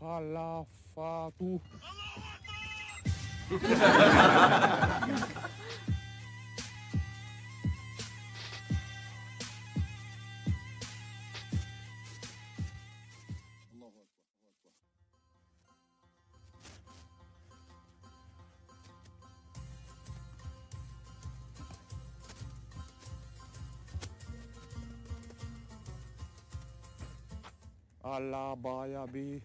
Alafatu. Allah baya bi.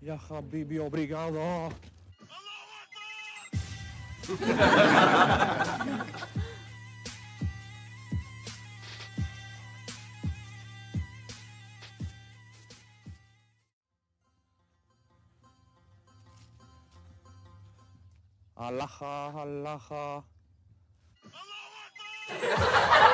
Ya Habibi, obrigado. Allah, Allah. Allah